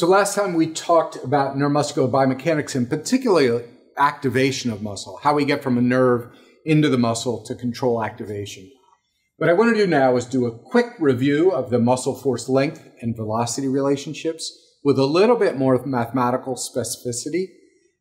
So last time we talked about neuromuscular biomechanics and particularly activation of muscle, how we get from a nerve into the muscle to control activation. What I want to do now is do a quick review of the muscle force length and velocity relationships with a little bit more mathematical specificity.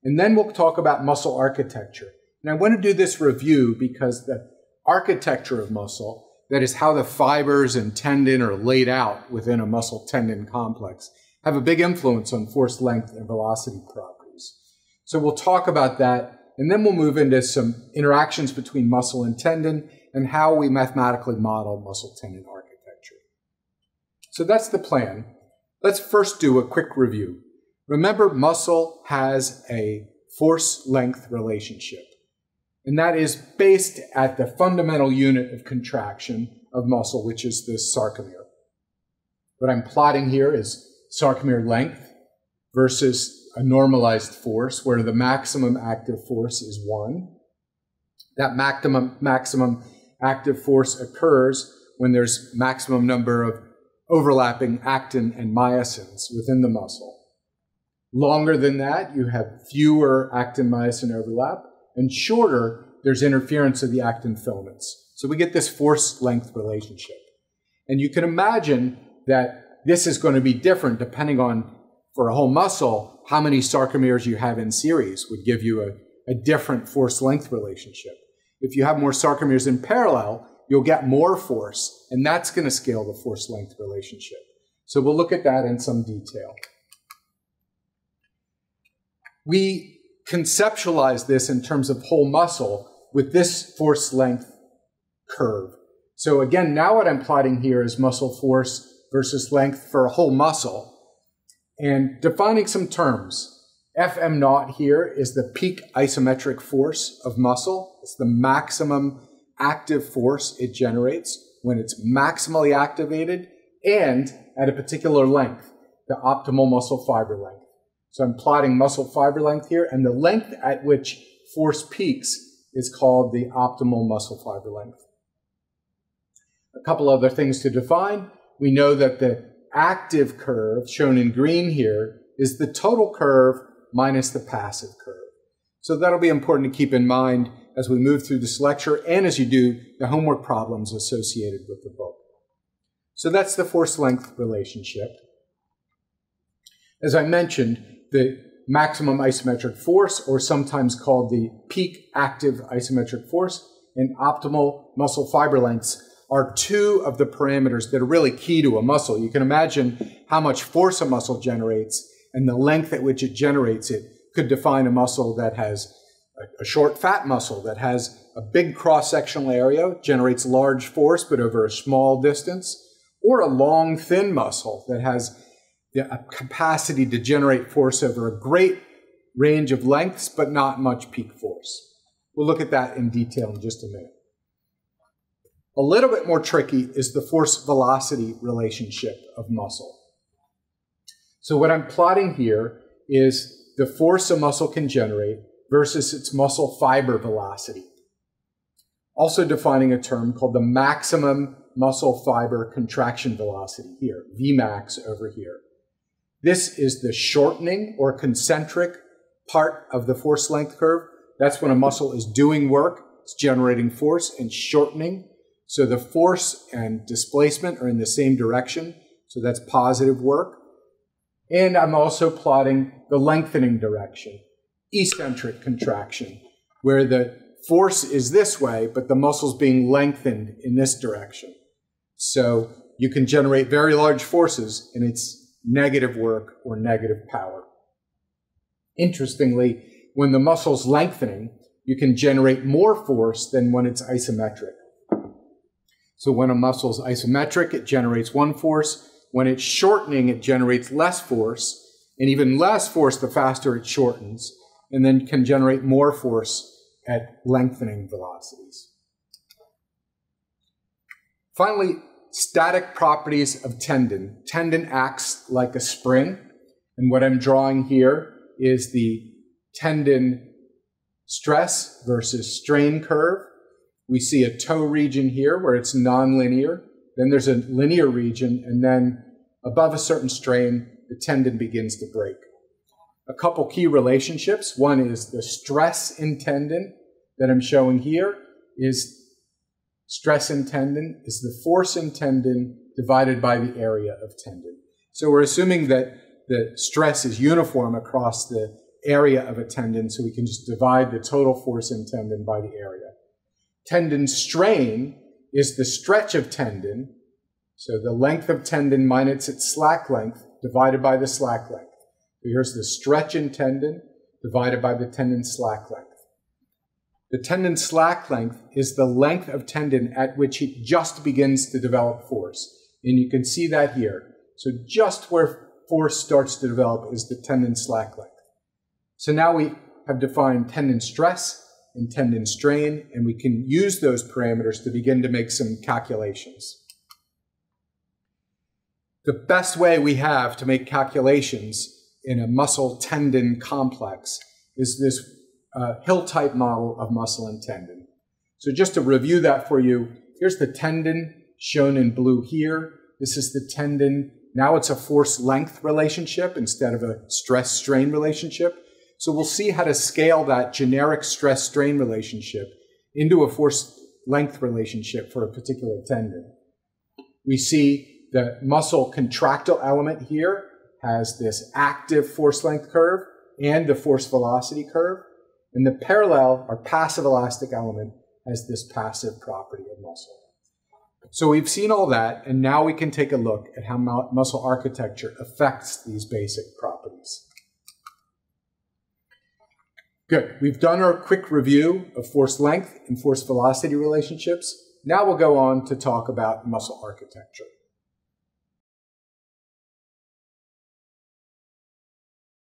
And then we'll talk about muscle architecture. And I want to do this review because the architecture of muscle, that is how the fibers and tendon are laid out within a muscle tendon complex, have a big influence on force length and velocity properties. So we'll talk about that and then we'll move into some interactions between muscle and tendon and how we mathematically model muscle tendon architecture. So that's the plan. Let's first do a quick review. Remember, muscle has a force length relationship, and that is based at the fundamental unit of contraction of muscle, which is the sarcomere. What I'm plotting here is sarcomere length versus a normalized force where the maximum active force is one. That maximum, maximum active force occurs when there's maximum number of overlapping actin and myosins within the muscle. Longer than that, you have fewer actin myosin overlap, and shorter, there's interference of the actin filaments. So we get this force length relationship. And you can imagine that this is going to be different depending on, for a whole muscle, how many sarcomeres you have in series would give you a, a different force length relationship. If you have more sarcomeres in parallel, you'll get more force, and that's going to scale the force length relationship. So we'll look at that in some detail. We conceptualize this in terms of whole muscle with this force length curve. So again, now what I'm plotting here is muscle force versus length for a whole muscle and defining some terms. FM naught here is the peak isometric force of muscle. It's the maximum active force it generates when it's maximally activated and at a particular length, the optimal muscle fiber length. So I'm plotting muscle fiber length here, and the length at which force peaks is called the optimal muscle fiber length. A couple other things to define. We know that the active curve, shown in green here, is the total curve minus the passive curve. So that'll be important to keep in mind as we move through this lecture and as you do the homework problems associated with the book. So that's the force length relationship. As I mentioned, the maximum isometric force, or sometimes called the peak active isometric force, and optimal muscle fiber lengths are two of the parameters that are really key to a muscle. You can imagine how much force a muscle generates and the length at which it generates it could define a muscle that has a, short fat muscle that has a big cross-sectional area, generates large force but over a small distance, or a long thin muscle that has the capacity to generate force over a great range of lengths but not much peak force. We'll look at that in detail in just a minute. A little bit more tricky is the force velocity relationship of muscle. So what I'm plotting here is the force a muscle can generate versus its muscle fiber velocity. Also defining a term called the maximum muscle fiber contraction velocity here, Vmax over here. This is the shortening or concentric part of the force length curve. That's when a muscle is doing work, it's generating force and shortening. So the force and displacement are in the same direction. So that's positive work. And I'm also plotting the lengthening direction, eccentric contraction, where the force is this way, but the muscle's being lengthened in this direction. So you can generate very large forces and it's negative work or negative power. Interestingly, when the muscle's lengthening, you can generate more force than when it's isometric. So when a muscle is isometric, it generates one force. When it's shortening, it generates less force, and even less force the faster it shortens, and then can generate more force at lengthening velocities. Finally, static properties of tendon. Tendon acts like a spring, and what I'm drawing here is the tendon stress versus strain curve. We see a toe region here where it's nonlinear, then there's a linear region, and then above a certain strain, the tendon begins to break. A couple key relationships. One is the stress in tendon that I'm showing here is stress in tendon is the force in tendon divided by the area of tendon. So we're assuming that the stress is uniform across the area of a tendon, so we can just divide the total force in tendon by the area. Tendon strain is the stretch of tendon, so the length of tendon minus its slack length divided by the slack length. So here's the stretch in tendon divided by the tendon slack length. The tendon slack length is the length of tendon at which it just begins to develop force. And you can see that here. So just where force starts to develop is the tendon slack length. So now we have defined tendon stress and tendon strain, and we can use those parameters to begin to make some calculations. The best way we have to make calculations in a muscle tendon complex is this uh, hill type model of muscle and tendon. So just to review that for you, here's the tendon shown in blue here. This is the tendon. Now it's a force length relationship instead of a stress strain relationship. So we'll see how to scale that generic stress strain relationship into a force length relationship for a particular tendon. We see the muscle contractile element here has this active force length curve and the force velocity curve. And the parallel or passive elastic element has this passive property of muscle. So we've seen all that, and now we can take a look at how muscle architecture affects these basic properties. Good. We've done our quick review of force length and force velocity relationships. Now we'll go on to talk about muscle architecture.